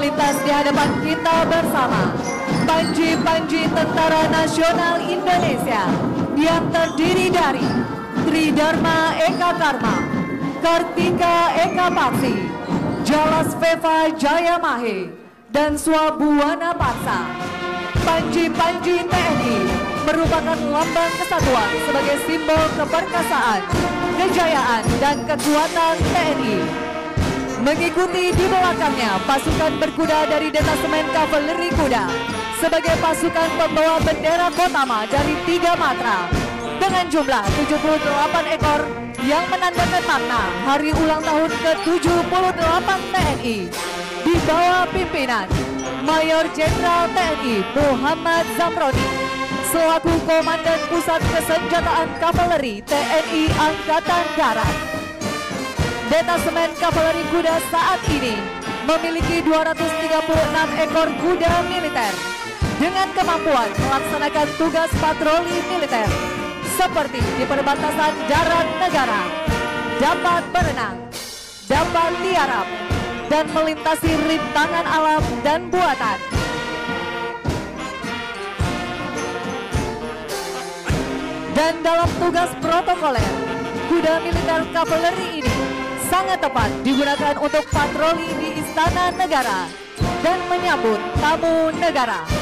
Melintas di hadapan kita bersama Panji-panji Tentara Nasional Indonesia yang terdiri dari Tridharma Eka Karma, Kartika Eka Paksi, Jalas Veva Jaya Mahe, dan Swabuana Paksa. Panji-panji TNI merupakan lambang kesatuan sebagai simbol keperkasaan, kejayaan, dan kekuatan TNI. Mengikuti di belakangnya pasukan berkuda dari detasemen kavaleri kuda sebagai pasukan pembawa bendera Kotama dari tiga matra dengan jumlah 78 ekor yang menandakan makna hari ulang tahun ke-78 TNI di bawah pimpinan Mayor Jenderal TNI Muhammad Zamroni selaku Komandan Pusat Kesenjataan Kavaleri TNI Angkatan Darat. Detasemen kavaleri kuda saat ini memiliki 236 ekor kuda militer dengan kemampuan melaksanakan tugas patroli militer seperti di perbatasan darat negara, dapat berenang, dapat tiarap, dan melintasi rintangan alam dan buatan. Dan dalam tugas protokoler, kuda militer kavaleri ini sangat tepat digunakan untuk patroli di Istana Negara dan menyambut tamu negara.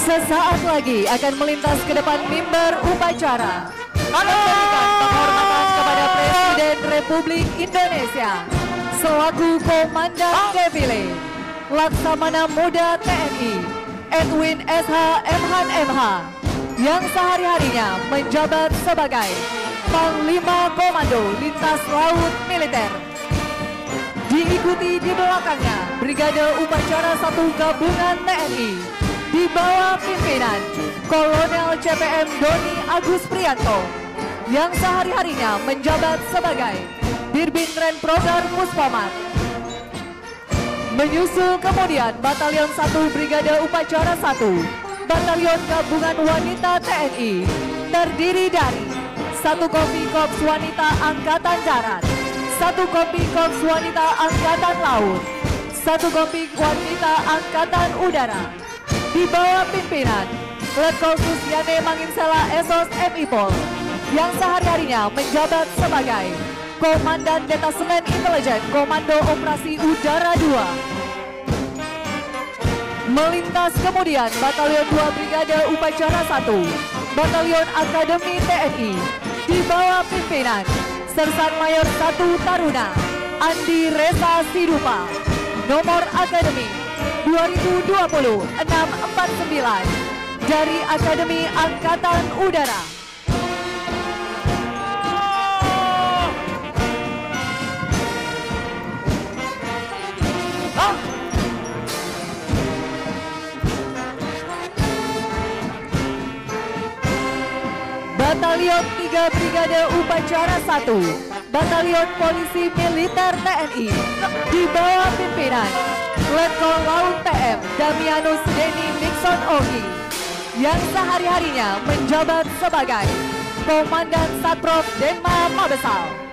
Sesaat lagi akan melintas ke depan mimbar upacara. Memberikan penghormatan kepada Presiden Republik Indonesia selaku Komandan Defile Laksamana Muda TNI Edwin SH Mhan MH yang sehari-harinya menjabat sebagai Panglima Komando Lintas Laut Militer. Diikuti di belakangnya Brigade Upacara Satu Gabungan TNI di bawah pimpinan Kolonel CPM Doni Agus Prianto yang sehari-harinya menjabat sebagai Dirbin Ren Program Puspamat. Menyusul kemudian Batalion 1 Brigade Upacara 1, Batalion Gabungan Wanita TNI, terdiri dari satu Kompi Korps Wanita Angkatan Darat, satu Kompi Korps Wanita Angkatan Laut, satu Kompi Wanita Angkatan Udara, di bawah pimpinan Letkol Susiane Manginsela Esos MIPOL yang sehari-harinya menjabat sebagai Komandan Detasemen Intelijen Komando Operasi Udara 2. Melintas kemudian Batalion 2 Brigade Upacara 1, Batalion Akademi TNI di bawah pimpinan Sersan Mayor 1 Taruna Andi Reza Sidupa, nomor Akademi 2020 649 dari Akademi Angkatan Udara. Ah! Batalion 3 Brigade Upacara 1, Batalion Polisi Militer TNI di bawah pimpinan Letkol Laut TM Damianus Deni Nixon Ogi yang sehari-harinya menjabat sebagai Komandan Satrop Denma Mabesal.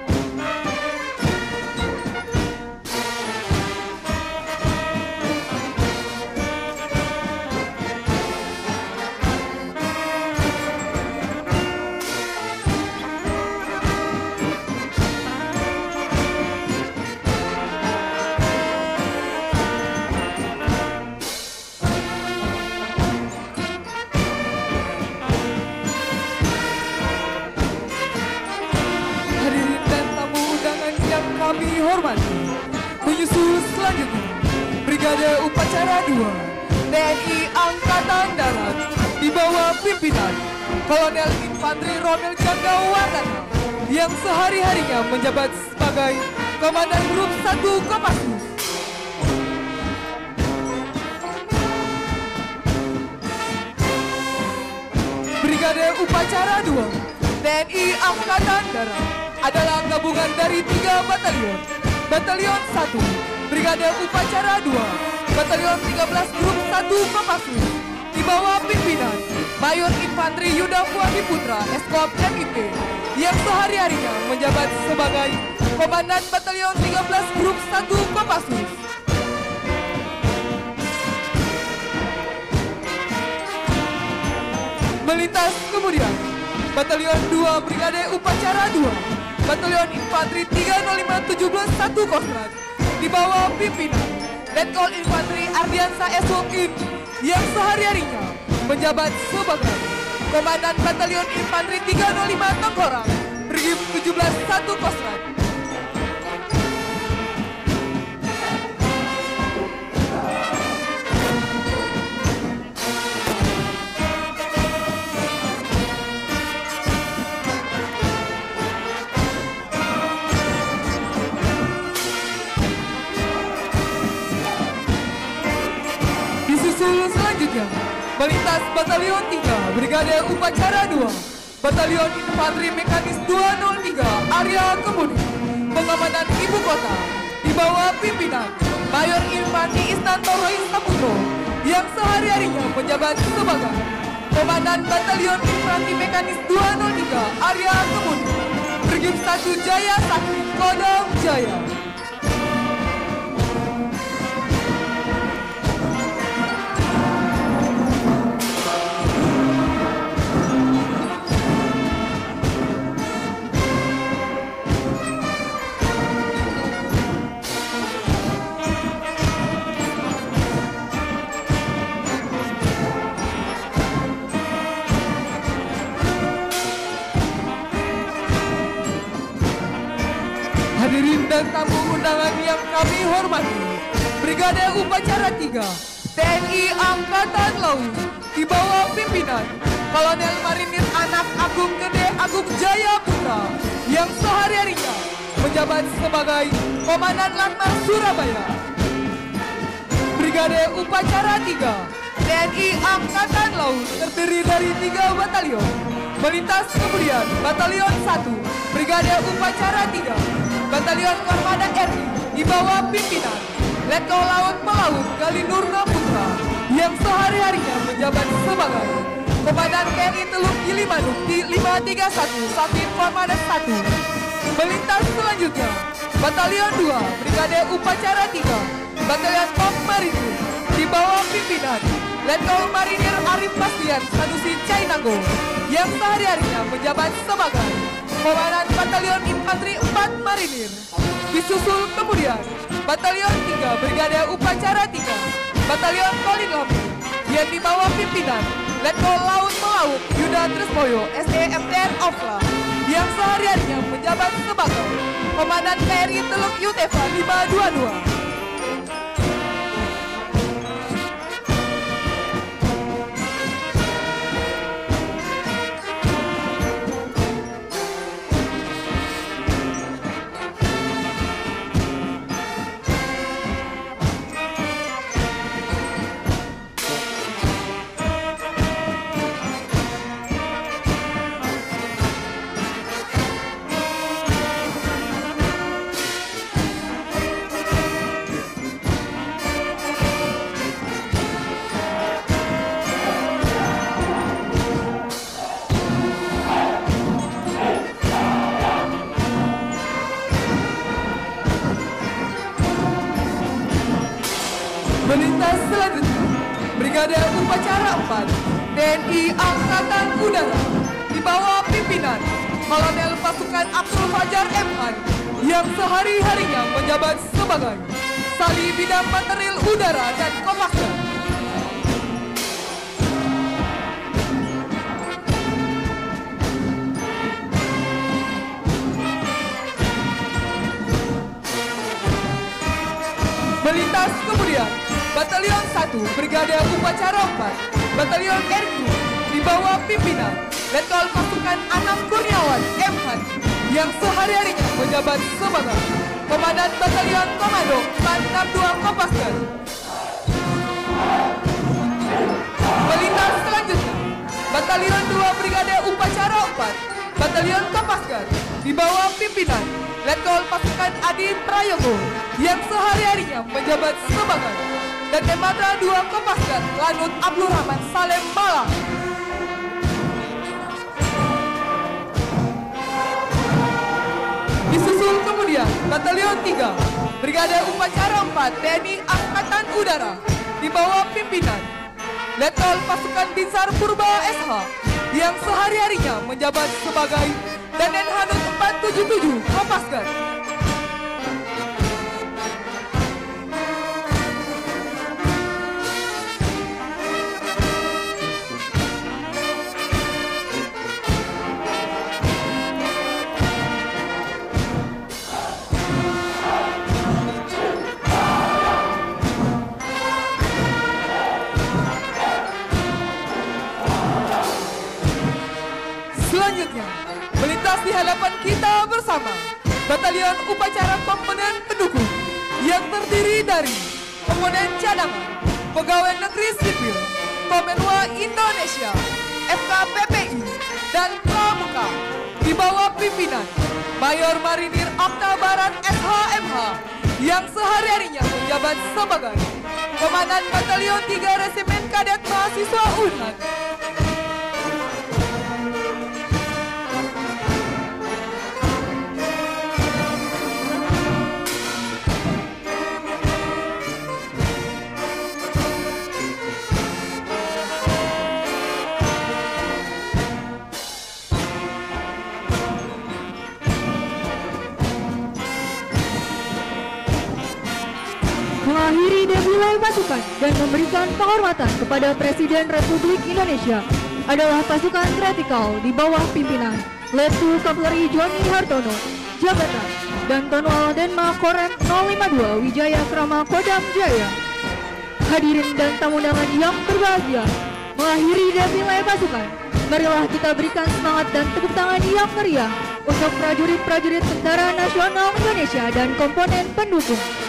Kami hormati Menyusul selanjutnya Brigade Upacara 2 TNI Angkatan Darat di bawah pimpinan Kolonel Infanteri Ronel Janda Wardana yang sehari-harinya menjabat sebagai Komandan Grup 1 Kopassus. Brigade Upacara 2 TNI Angkatan Darat adalah gabungan dari tiga batalion. Batalion 1, Brigade Upacara 2, Batalion 13 Grup 1 Kopassus, di bawah pimpinan Mayor Infanteri Yuda Fuadi Putra, Eskop MIP, yang sehari-harinya menjabat sebagai Komandan Batalion 13 Grup 1 Kopassus. Melintas kemudian Batalion 2 Brigade Upacara 2 Batalion Infanteri 30571 Kostrat di bawah pimpinan Letkol Infanteri Ardiansa Esokin yang sehari-harinya menjabat sebagai Komandan Batalion Infanteri 305 Tengkorak Brigif 171 Batalion 3 Brigade Upacara 2 Batalion Infanteri Mekanis 203 Area Kemudi. Pengamanan Ibu Kota di bawah pimpinan Mayor Infanteri Istanto Roy Saputro yang sehari-harinya menjabat sebagai Komandan Batalion Infanteri Mekanis 203 Area Kemudi. Brigif 1 Jaya Sakti Kodam Jaya kami hormati, Brigade Upacara 3 TNI Angkatan Laut di bawah pimpinan Kolonel Marinir Anak Agung Gede Agung Jaya Putra yang sehari-harinya menjabat sebagai Komandan Lanmar Surabaya. Brigade Upacara 3 TNI Angkatan Laut terdiri dari tiga batalion. Melintas kemudian Batalion 1 Brigade Upacara 3 Batalion Armada RI di bawah pimpinan Letkol Laut Pelaut Galinurna Putra yang sehari-harinya menjabat sebagai Komandan TNI Teluk Gilimanuk di 531 Safin Armada 1. Melintas selanjutnya Batalion 2 Brigade Upacara 3 Batalion Pop Marinir di bawah pimpinan Letkol Marinir Arif Bastian Sanusi Cainanggo yang sehari-harinya menjabat sebagai Komandan Batalion Infanteri 4 Marinir. Disusul kemudian Batalion 3 Brigade Upacara 3, Batalion Kolin Lampung yang di bawah pimpinan Letkol Laut Melaut Yuda Tresmoyo SEMTN Ofla yang sehari-harinya menjabat sebagai Komandan KRI Teluk Yutefa 522. Melintas selanjutnya, Brigade Upacara 4 TNI Angkatan Udara di bawah pimpinan Kolonel Pasukan Abdul Fajar MH yang sehari-harinya menjabat sebagai Sali Bidang Material Udara dan Kopasda. Melintas Batalion 1 Brigade Upacara 4 Batalion RQ di bawah pimpinan Letkol Pasukan Anam Kurniawan MH yang sehari-harinya menjabat sebagai Komandan Batalion Komando 462 Kopasgat. Melintas selanjutnya Batalion 2 Brigade Upacara 4 Batalion Kopasgat di bawah pimpinan Letkol Pasukan Adi Prayogo. Yang sehari-harinya menjabat sebagai dan Matra 2 Kopasgat Lanut Abdul Rahman Salem Malang. Disusul kemudian Batalion 3 Brigade Upacara 4 TNI Angkatan Udara di bawah pimpinan Letkol Pasukan Binsar Purba SH yang sehari-harinya menjabat sebagai Danen Hanut 477 Kopasgat. Hadapan kita bersama Batalion Upacara Komponen Pendukung yang terdiri dari komponen cadangan, pegawai negeri sipil, Komenwa Indonesia, FKPPI, dan Pramuka di bawah pimpinan Mayor Marinir Okta Barat SHMH yang sehari-harinya menjabat sebagai Komandan Batalion 3 Resimen Kadet Mahasiswa Unhad mengakhiri defile pasukan dan memberikan penghormatan kepada Presiden Republik Indonesia adalah pasukan kritikal di bawah pimpinan Lettu Kapolri Joni Hartono, Jabatan, dan Tonwal Denma Korem 052 Wijaya Krama Kodam Jaya. Hadirin dan tamu undangan yang berbahagia, mengakhiri defile pasukan, marilah kita berikan semangat dan tepuk tangan yang meriah untuk prajurit-prajurit Tentara Nasional Indonesia dan komponen pendukung.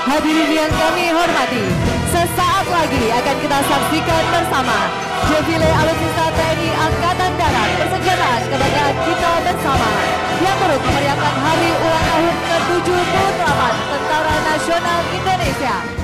Hadirin yang kami hormati, sesaat lagi akan kita saksikan bersama Jefile alutsista TNI Angkatan Darat persengketaan kebanggaan kita bersama yang turut memeriahkan hari ulang tahun ke-78 Tentara Nasional Indonesia.